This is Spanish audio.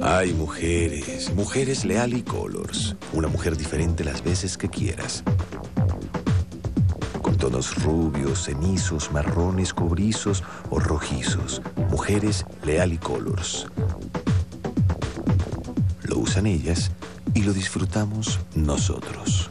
Hay mujeres, mujeres Leal y Colors. Una mujer diferente las veces que quieras. Con tonos rubios, cenizos, marrones, cobrizos o rojizos. Mujeres Leal y Colors. Lo usan ellas y lo disfrutamos nosotros.